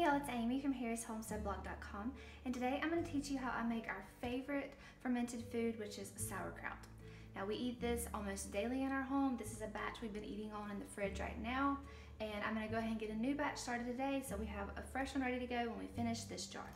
Hey y'all, it's Ammie from harrishomesteadblog.com and today I'm going to teach you how I make our favorite fermented food which is sauerkraut. Now we eat this almost daily in our home. This is a batch we've been eating on in the fridge right now and I'm going to go ahead and get a new batch started today so we have a fresh one ready to go when we finish this jar.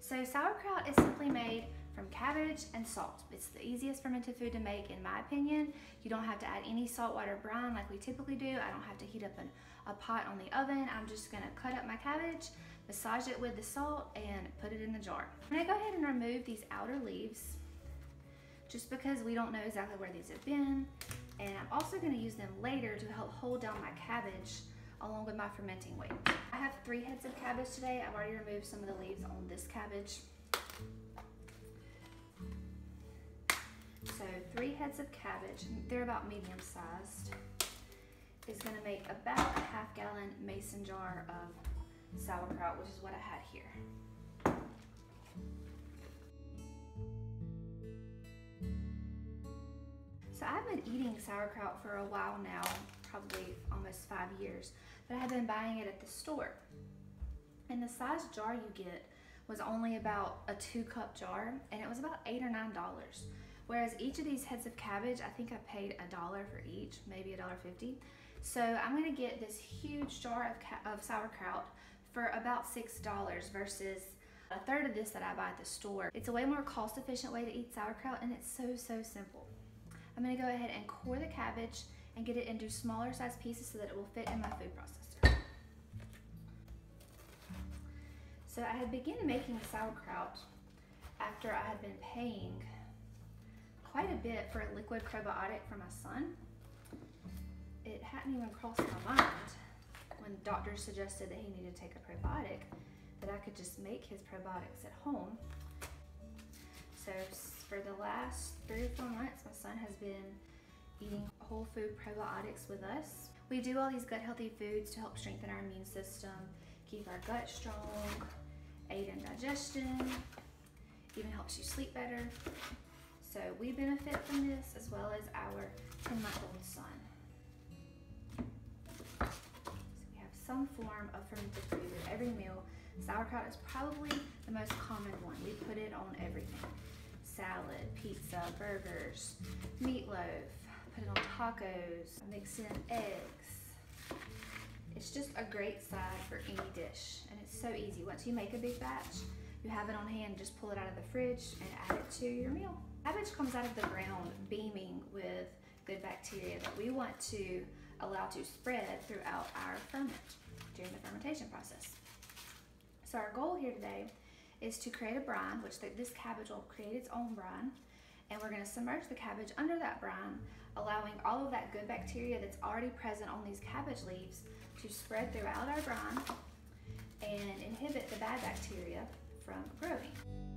So sauerkraut is simply made from cabbage and salt. It's the easiest fermented food to make in my opinion. You don't have to add any saltwater brine like we typically do. I don't have to heat up an, a pot on the oven. I'm just gonna cut up my cabbage, massage it with the salt and put it in the jar. I'm gonna go ahead and remove these outer leaves just because we don't know exactly where these have been. And I'm also gonna use them later to help hold down my cabbage along with my fermenting weight. I have three heads of cabbage today. I've already removed some of the leaves on this cabbage. So three heads of cabbage, they're about medium sized, is gonna make about a half gallon mason jar of sauerkraut, which is what I had here. So I've been eating sauerkraut for a while now, probably almost five years, but I have been buying it at the store. And the size jar you get was only about a two cup jar and it was about eight or nine dollars. Whereas each of these heads of cabbage, I think I paid a dollar for each, maybe a dollar fifty. So I'm gonna get this huge jar of, of sauerkraut for about six dollars versus a third of this that I buy at the store. It's a way more cost efficient way to eat sauerkraut and it's so, so simple. I'm gonna go ahead and core the cabbage and get it into smaller size pieces so that it will fit in my food processor. So I had begun making sauerkraut after I had been paying quite a bit for a liquid probiotic for my son. It hadn't even crossed my mind when doctors suggested that he needed to take a probiotic that I could just make his probiotics at home. So for the last three or four months, my son has been eating whole food probiotics with us. We do all these gut healthy foods to help strengthen our immune system, keep our gut strong, aid in digestion, even helps you sleep better. So we benefit from this as well as our 10 month old son. Every meal. Sauerkraut is probably the most common one. We put it on everything. Salad, pizza, burgers, meatloaf, put it on tacos, mix in eggs. It's just a great side for any dish and it's so easy. Once you make a big batch, you have it on hand, just pull it out of the fridge and add it to your meal. Cabbage comes out of the ground beaming with good bacteria that we want to allow to spread throughout our ferment during the fermentation process. So our goal here today is to create a brine, which this cabbage will create its own brine, and we're gonna submerge the cabbage under that brine, allowing all of that good bacteria that's already present on these cabbage leaves to spread throughout our brine and inhibit the bad bacteria from growing.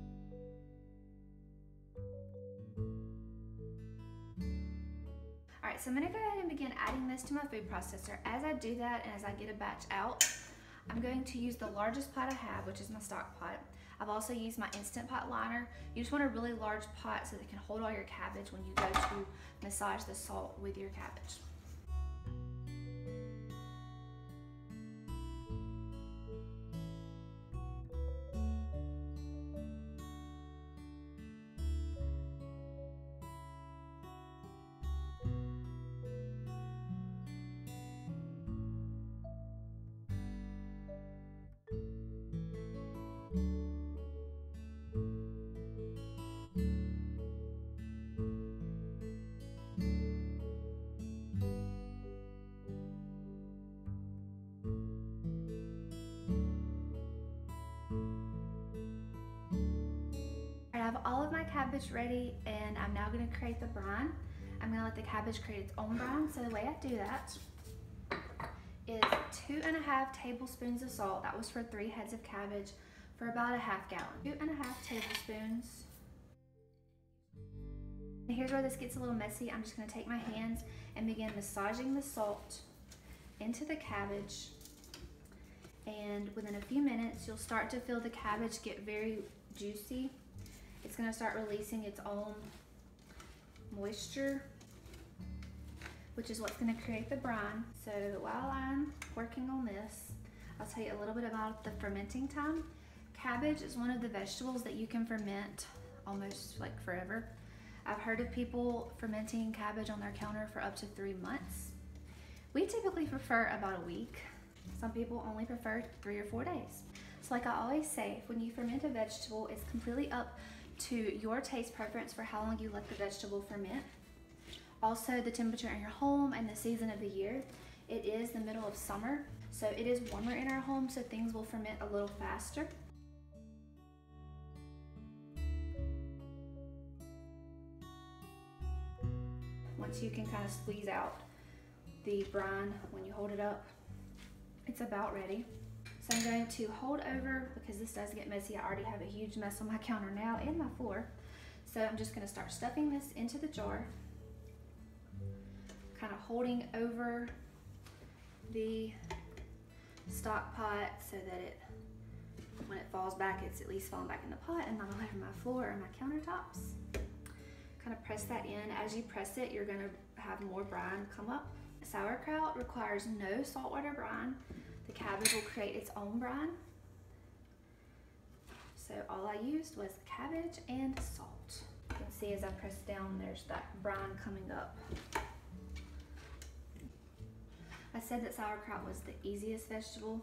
Right, so I'm gonna go ahead and begin adding this to my food processor. As I do that and as I get a batch out, I'm going to use the largest pot I have, which is my stock pot. I've also used my Instant Pot liner. You just want a really large pot so that it can hold all your cabbage when you go to massage the salt with your cabbage. All of my cabbage ready and I'm now gonna create the brine. I'm gonna let the cabbage create its own brine. So the way I do that is two and a half tablespoons of salt. That was for three heads of cabbage for about a half gallon. Two and a half tablespoons. And here's where this gets a little messy. I'm just gonna take my hands and begin massaging the salt into the cabbage. And within a few minutes, you'll start to feel the cabbage get very juicy it's gonna start releasing its own moisture, which is what's gonna create the brine. So while I'm working on this, I'll tell you a little bit about the fermenting time. Cabbage is one of the vegetables that you can ferment almost like forever. I've heard of people fermenting cabbage on their counter for up to three months. We typically prefer about a week. Some people only prefer three or four days. So like I always say, when you ferment a vegetable, it's completely up to your taste preference for how long you let the vegetable ferment. Also the temperature in your home and the season of the year. It is the middle of summer, so it is warmer in our home, so things will ferment a little faster. Once you can kind of squeeze out the brine when you hold it up, it's about ready. So I'm going to hold over, because this does get messy, I already have a huge mess on my counter now and my floor. So I'm just gonna start stuffing this into the jar, kind of holding over the stock pot so that it, when it falls back, it's at least falling back in the pot and not all over my floor or my countertops. Kind of press that in. As you press it, you're gonna have more brine come up. Sauerkraut requires no saltwater brine. The cabbage will create its own brine. So all I used was the cabbage and salt. You can see as I press down, there's that brine coming up. I said that sauerkraut was the easiest vegetable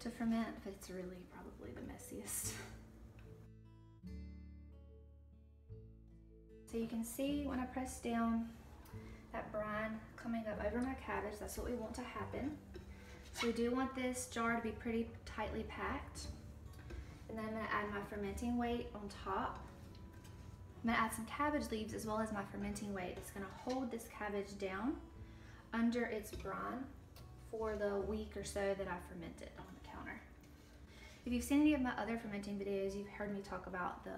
to ferment, but it's really probably the messiest. So you can see when I press down that brine coming up over my cabbage, that's what we want to happen. So we do want this jar to be pretty tightly packed. And then I'm gonna add my fermenting weight on top. I'm gonna add some cabbage leaves as well as my fermenting weight. It's gonna hold this cabbage down under its brine for the week or so that I fermented on the counter. If you've seen any of my other fermenting videos, you've heard me talk about the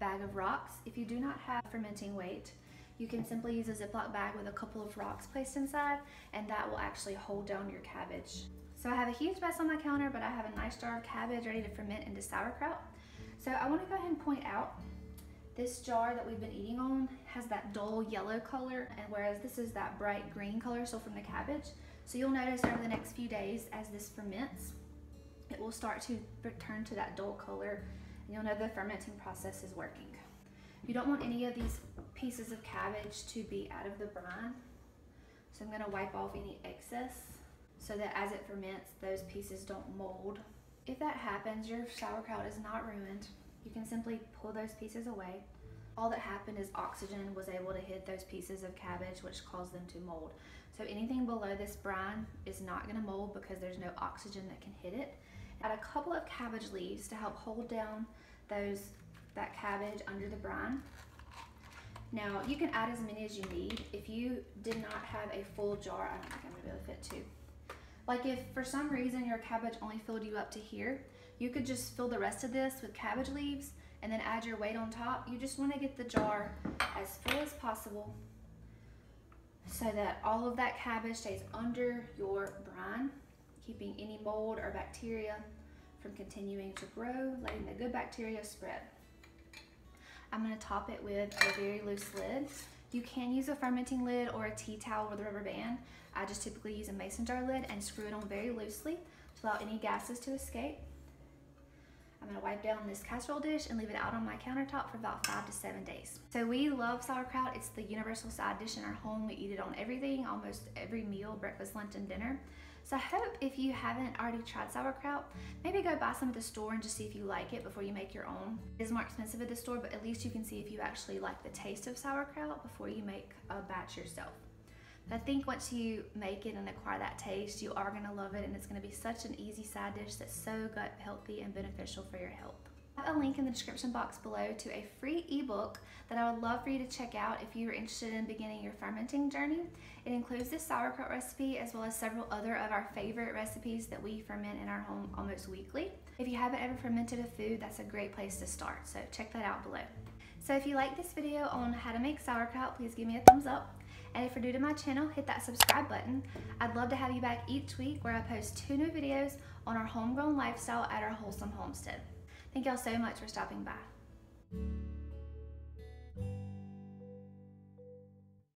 bag of rocks. If you do not have fermenting weight, you can simply use a Ziploc bag with a couple of rocks placed inside and that will actually hold down your cabbage. So I have a huge mess on my counter, but I have a nice jar of cabbage ready to ferment into sauerkraut. So I wanna go ahead and point out this jar that we've been eating on has that dull yellow color, and whereas this is that bright green color, so from the cabbage. So you'll notice over the next few days as this ferments, it will start to return to that dull color, and you'll know the fermenting process is working. You don't want any of these pieces of cabbage to be out of the brine, so I'm gonna wipe off any excess so that as it ferments, those pieces don't mold. If that happens, your sauerkraut is not ruined. You can simply pull those pieces away. All that happened is oxygen was able to hit those pieces of cabbage, which caused them to mold. So anything below this brine is not gonna mold because there's no oxygen that can hit it. Add a couple of cabbage leaves to help hold down those that cabbage under the brine. Now you can add as many as you need. If you did not have a full jar, I don't think I'm gonna be able to fit two. Like if for some reason your cabbage only filled you up to here, you could just fill the rest of this with cabbage leaves and then add your weight on top. You just want to get the jar as full as possible so that all of that cabbage stays under your brine, keeping any mold or bacteria from continuing to grow, letting the good bacteria spread. I'm going to top it with a very loose lid. You can use a fermenting lid or a tea towel with a rubber band. I just typically use a mason jar lid and screw it on very loosely to allow any gases to escape. I'm gonna wipe down this casserole dish and leave it out on my countertop for about five to seven days. So we love sauerkraut. It's the universal side dish in our home. We eat it on everything, almost every meal, breakfast, lunch, and dinner. So I hope if you haven't already tried sauerkraut, maybe go buy some at the store and just see if you like it before you make your own. It is more expensive at the store, but at least you can see if you actually like the taste of sauerkraut before you make a batch yourself. I think once you make it and acquire that taste, you are gonna love it and it's gonna be such an easy side dish that's so gut healthy and beneficial for your health. A link in the description box below to a free ebook that I would love for you to check out if you're interested in beginning your fermenting journey. It includes this sauerkraut recipe as well as several other of our favorite recipes that we ferment in our home almost weekly. If you haven't ever fermented a food, that's a great place to start, so check that out below. So if you like this video on how to make sauerkraut, please give me a thumbs up. And if you're new to my channel, hit that subscribe button. I'd love to have you back each week where I post two new videos on our homegrown lifestyle at our wholesome homestead. Thank y'all so much for stopping by.